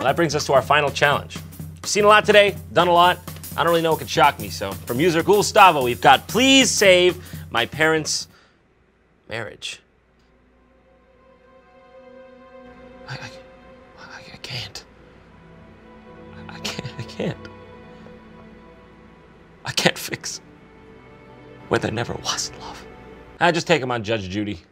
Well, that brings us to our final challenge. Seen a lot today, done a lot. I don't really know what could shock me, so from user Gustavo, we've got please save my parents' marriage. I, I, I can't. I can't. I can't. I can't fix where there never was love. I just take him on Judge Judy.